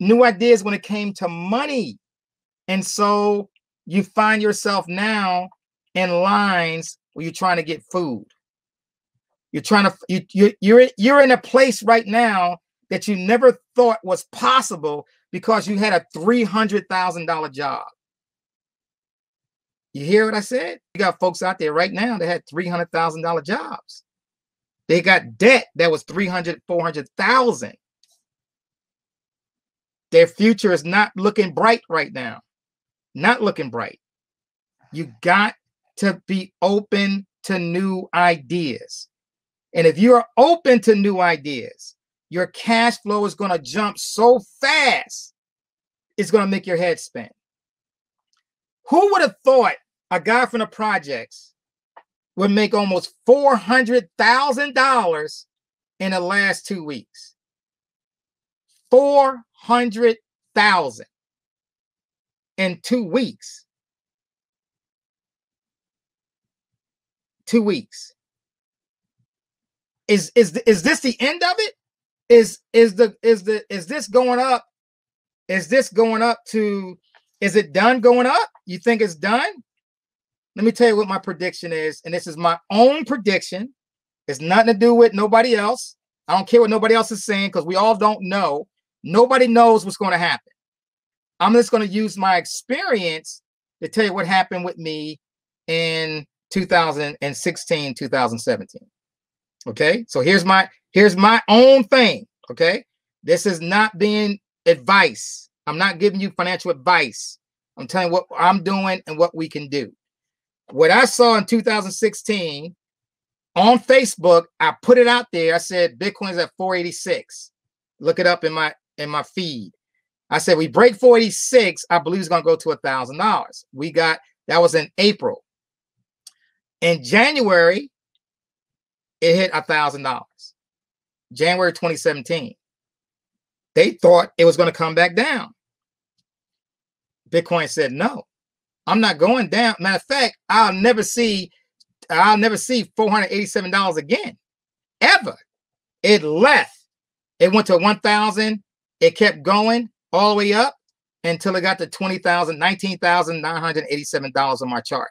New ideas when it came to money. And so you find yourself now in lines where you're trying to get food. You're trying to you, you you're you're in a place right now that you never thought was possible because you had a $300,000 job. You hear what I said? You got folks out there right now that had $300,000 jobs. They got debt that was 300, 400,000. Their future is not looking bright right now. Not looking bright. You got to be open to new ideas. And if you're open to new ideas, your cash flow is going to jump so fast, it's going to make your head spin. Who would have thought a guy from the projects would make almost $400,000 in the last two weeks? 400,000 in two weeks. Two weeks. Is is is this the end of it? Is is the is the is this going up? Is this going up to is it done going up? You think it's done? Let me tell you what my prediction is, and this is my own prediction. It's nothing to do with nobody else. I don't care what nobody else is saying because we all don't know. Nobody knows what's going to happen. I'm just going to use my experience to tell you what happened with me in 2016, 2017. Okay, so here's my here's my own thing. Okay, this is not being advice. I'm not giving you financial advice. I'm telling you what I'm doing and what we can do. What I saw in 2016 on Facebook, I put it out there. I said Bitcoin's at 486. Look it up in my in my feed. I said we break 486. I believe it's gonna go to a thousand dollars. We got that was in April. In January, it hit a thousand dollars. January 2017. They thought it was going to come back down. Bitcoin said, no, I'm not going down. Matter of fact, I'll never see, I'll never see $487 again. Ever. It left. It went to 1,000. It kept going all the way up until it got to 20,000, $19,987 on my chart.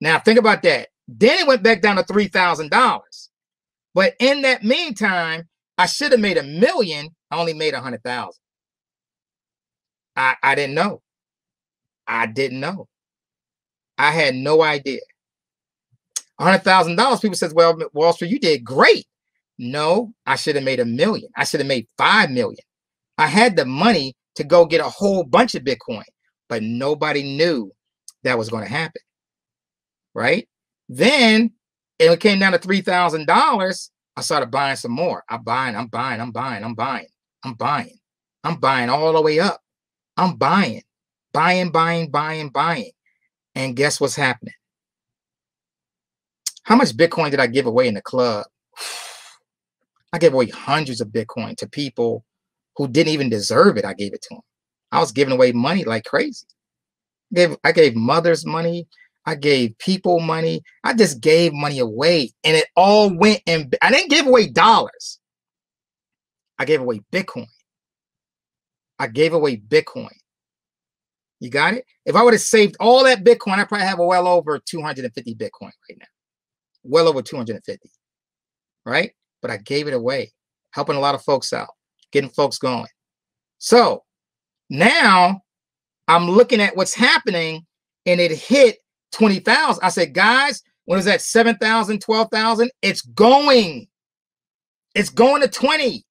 Now think about that. Then it went back down to $3,000. But in that meantime, I should have made a million. I only made a hundred thousand. I, I didn't know. I didn't know. I had no idea. Hundred thousand dollars. People says, "Well, Wall Street, you did great." No, I should have made a million. I should have made five million. I had the money to go get a whole bunch of Bitcoin, but nobody knew that was going to happen. Right? Then it came down to three thousand dollars. I started buying some more. I'm buying, I'm buying, I'm buying, I'm buying, I'm buying, I'm buying all the way up. I'm buying, buying, buying, buying, buying. And guess what's happening? How much Bitcoin did I give away in the club? I gave away hundreds of Bitcoin to people who didn't even deserve it. I gave it to them. I was giving away money like crazy. I gave, I gave mothers money. I gave people money. I just gave money away and it all went and I didn't give away dollars. I gave away Bitcoin. I gave away Bitcoin. You got it? If I would have saved all that Bitcoin, I probably have well over 250 Bitcoin right now. Well over 250. Right? But I gave it away, helping a lot of folks out, getting folks going. So now I'm looking at what's happening and it hit 20,000. I said, guys, when is that 7,000, 12,000? It's going. It's going to 20.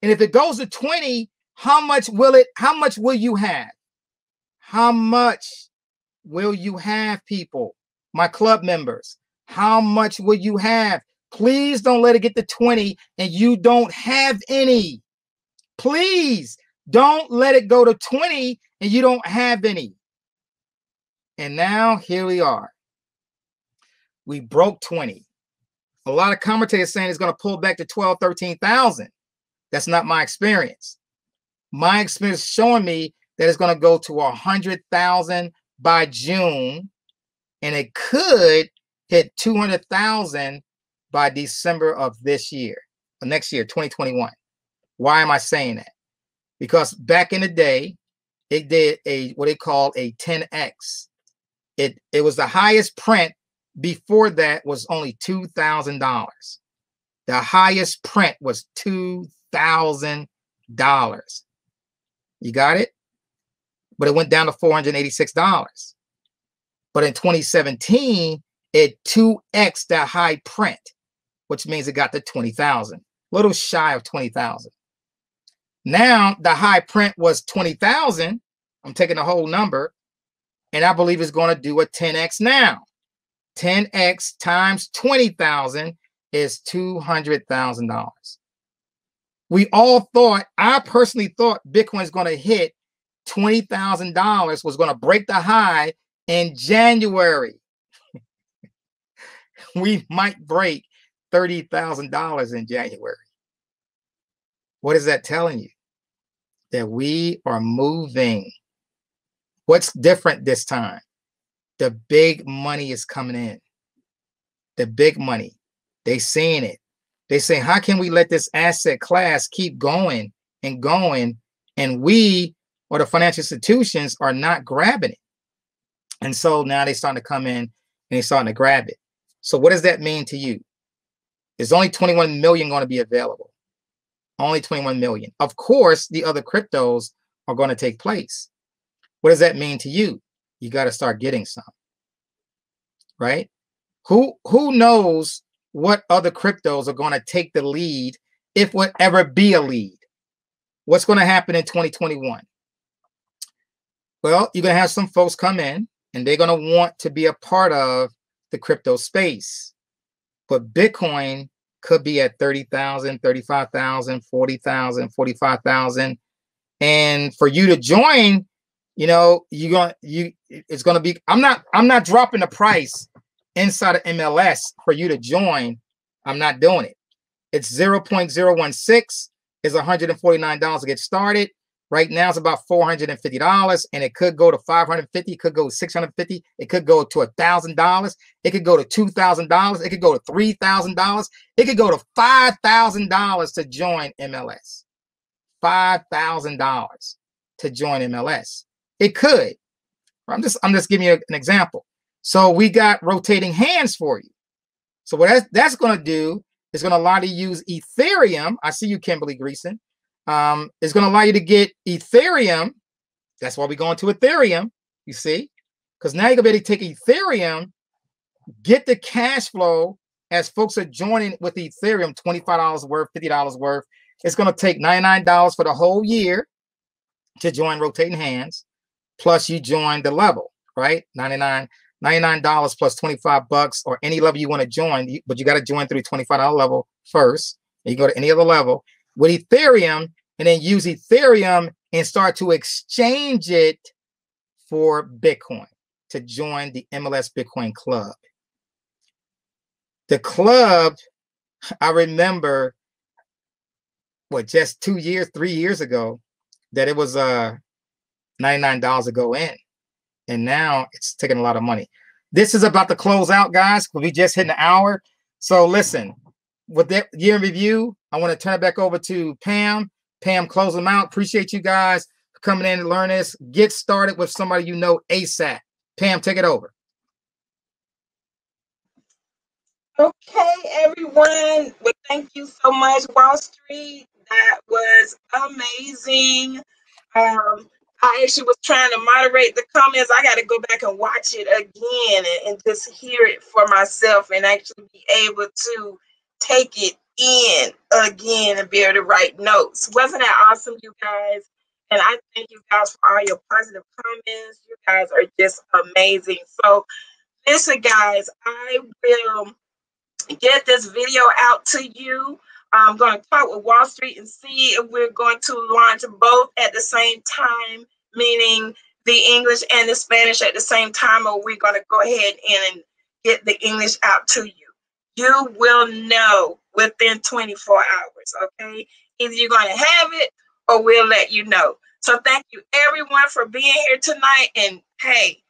And if it goes to 20, how much will it, how much will you have? How much will you have, people? My club members, how much will you have? Please don't let it get to 20 and you don't have any. Please don't let it go to 20 and you don't have any. And now here we are. We broke 20. A lot of commentators saying it's going to pull back to 12, 13,000. That's not my experience. my experience showing me that it's going to go to a hundred thousand by June, and it could hit two hundred thousand by December of this year, uh, next year, 2021. Why am I saying that? Because back in the day, it did a what they call a 10x. It it was the highest print before that was only two thousand dollars. The highest print was two thousand dollars. You got it? But it went down to four hundred eighty-six dollars. But in 2017, it 2x that high print, which means it got to 20,000, little shy of 20,000. Now the high print was 20,000. I'm taking the whole number, and I believe it's going to do a 10x now. 10x times 20,000 is $200,000. We all thought, I personally thought Bitcoin is going to hit $20,000 was going to break the high in January. we might break $30,000 in January. What is that telling you? That we are moving. What's different this time? The big money is coming in. The big money. They seeing it. They say, how can we let this asset class keep going and going? And we or the financial institutions are not grabbing it. And so now they're starting to come in and they're starting to grab it. So what does that mean to you? There's only 21 million going to be available. Only 21 million. Of course, the other cryptos are going to take place. What does that mean to you? You got to start getting some. Right? Who who knows what other cryptos are going to take the lead if would ever be a lead? What's going to happen in 2021? Well, you're going to have some folks come in and they're going to want to be a part of the crypto space. But Bitcoin could be at 30,000, 35,000, 40,000, 45,000. And for you to join, you know, you're going to you it's going to be I'm not I'm not dropping the price inside of MLS for you to join. I'm not doing it. It's 0.016 is $149 to get started. Right now it's about $450 and it could go to 550, it could go to 650, it could go to $1,000, it could go to $2,000, it could go to $3,000, it could go to $5,000 to join MLS. $5,000 to join MLS. It could. I'm just I'm just giving you an example. So we got rotating hands for you. So what that's, that's going to do is going to allow you to use Ethereum. I see you, Kimberly Greason um, is going to allow you to get Ethereum. That's why we're going to Ethereum, you see, because now you're going to be able to take Ethereum, get the cash flow as folks are joining with Ethereum, $25 worth, $50 worth. It's going to take $99 for the whole year to join rotating hands. Plus you join the level, right? 99 $99 plus 25 bucks or any level you want to join, but you got to join through $25 level first. And you go to any other level with Ethereum and then use Ethereum and start to exchange it for Bitcoin to join the MLS Bitcoin Club. The club, I remember what just two years, three years ago, that it was uh $99 to go in. And now it's taking a lot of money. This is about to close out, guys. We just hit an hour. So listen, with that year in review, I want to turn it back over to Pam. Pam, close them out. Appreciate you guys coming in and learn this. Get started with somebody you know ASAP. Pam, take it over. Okay, everyone. Well, thank you so much, Wall Street. That was amazing. Um, I actually was trying to moderate the comments. I got to go back and watch it again and, and just hear it for myself and actually be able to take it in again and be able to write notes. Wasn't that awesome, you guys? And I thank you guys for all your positive comments. You guys are just amazing. So, listen, guys, I will get this video out to you. I'm going to talk with Wall Street and see if we're going to launch both at the same time, meaning the English and the Spanish at the same time, or we're going to go ahead and get the English out to you. You will know within 24 hours, okay? Either you're going to have it or we'll let you know. So thank you everyone for being here tonight. And hey,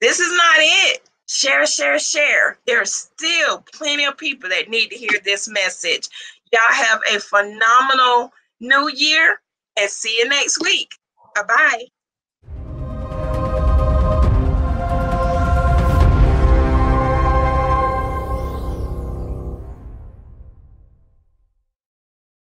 this is not it. Share, share, share. There's still plenty of people that need to hear this message. Y'all have a phenomenal new year and see you next week. Bye bye.